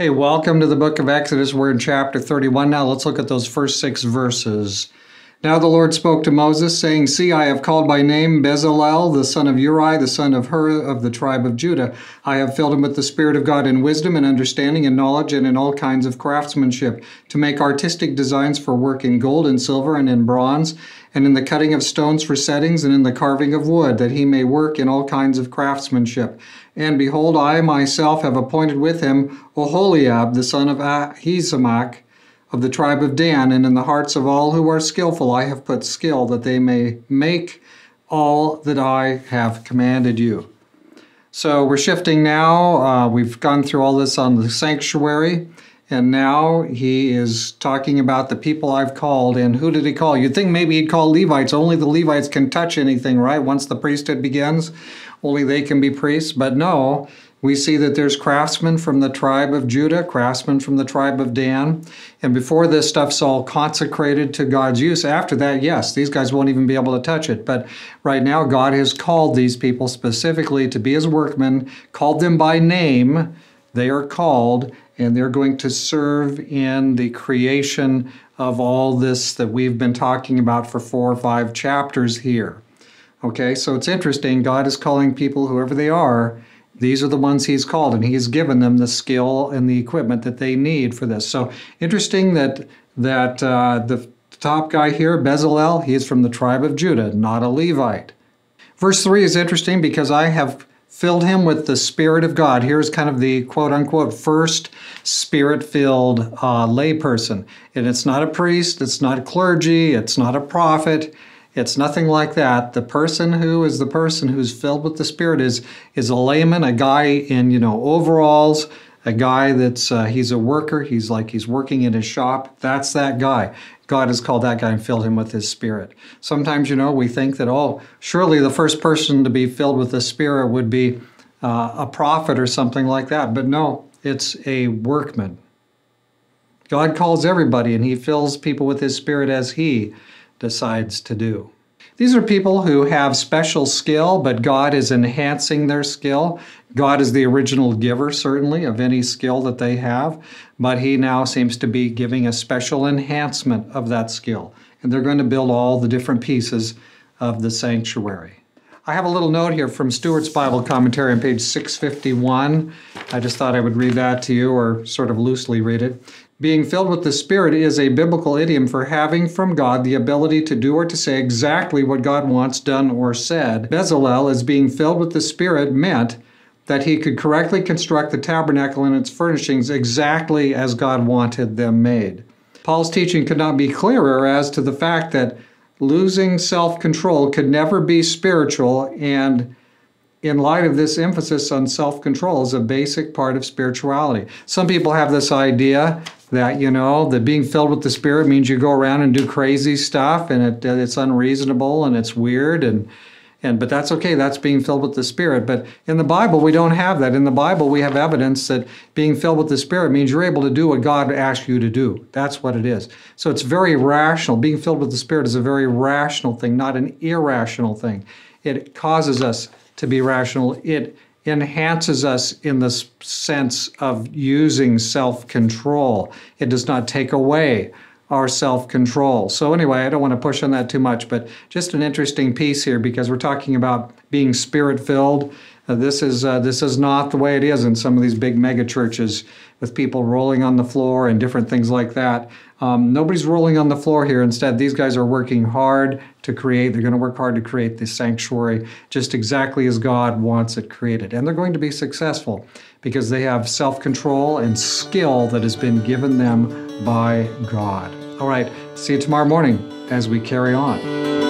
Hey, welcome to the book of Exodus. We're in chapter 31 now. Let's look at those first six verses. Now the Lord spoke to Moses, saying, See, I have called by name Bezalel, the son of Uri, the son of Hur of the tribe of Judah. I have filled him with the Spirit of God in wisdom and understanding and knowledge and in all kinds of craftsmanship, to make artistic designs for work in gold and silver and in bronze, and in the cutting of stones for settings and in the carving of wood, that he may work in all kinds of craftsmanship. And behold, I myself have appointed with him Oholiab, the son of Ahisamach, of the tribe of Dan, and in the hearts of all who are skillful I have put skill, that they may make all that I have commanded you. So we're shifting now. Uh, we've gone through all this on the sanctuary, and now he is talking about the people I've called. And who did he call? You'd think maybe he'd call Levites. Only the Levites can touch anything, right? Once the priesthood begins, only they can be priests. But no, we see that there's craftsmen from the tribe of Judah, craftsmen from the tribe of Dan. And before this stuff's all consecrated to God's use, after that, yes, these guys won't even be able to touch it. But right now, God has called these people specifically to be his workmen, called them by name. They are called, and they're going to serve in the creation of all this that we've been talking about for four or five chapters here. Okay, so it's interesting. God is calling people, whoever they are, these are the ones he's called, and he's given them the skill and the equipment that they need for this. So interesting that that uh, the top guy here, Bezalel, he is from the tribe of Judah, not a Levite. Verse 3 is interesting because I have filled him with the Spirit of God. Here's kind of the quote unquote first spirit filled uh, layperson. And it's not a priest, it's not a clergy, it's not a prophet, it's nothing like that. The person who is the person who's filled with the Spirit is is a layman, a guy in you know overalls, a guy that's uh, he's a worker. He's like he's working in his shop. That's that guy. God has called that guy and filled him with His Spirit. Sometimes you know we think that oh surely the first person to be filled with the Spirit would be uh, a prophet or something like that, but no, it's a workman. God calls everybody and He fills people with His Spirit as He decides to do. These are people who have special skill, but God is enhancing their skill. God is the original giver, certainly, of any skill that they have, but He now seems to be giving a special enhancement of that skill. And they're going to build all the different pieces of the sanctuary. I have a little note here from Stuart's Bible commentary on page 651. I just thought I would read that to you or sort of loosely read it. Being filled with the Spirit is a biblical idiom for having from God the ability to do or to say exactly what God wants done or said. Bezalel, as being filled with the Spirit, meant that he could correctly construct the tabernacle and its furnishings exactly as God wanted them made. Paul's teaching could not be clearer as to the fact that losing self control could never be spiritual and in light of this emphasis on self control is a basic part of spirituality. Some people have this idea that, you know, that being filled with the Spirit means you go around and do crazy stuff and it, it's unreasonable and it's weird and and but that's okay that's being filled with the spirit. But in the bible we don't have that. In the bible we have evidence that being filled with the spirit means you're able to do what god asked you to do. That's what it is. So it's very rational. Being filled with the spirit is a very rational thing not an irrational thing. It causes us to be rational. It enhances us in the sense of using self control. It does not take away our self control. So, anyway, I don't want to push on that too much, but just an interesting piece here because we're talking about being spirit filled. Uh, this is uh, this is not the way it is in some of these big mega churches with people rolling on the floor and different things like that. Um, nobody's rolling on the floor here. Instead, these guys are working hard to create. They're going to work hard to create this sanctuary just exactly as God wants it created. And they're going to be successful because they have self control and skill that has been given them by God. All right, see you tomorrow morning as we carry on.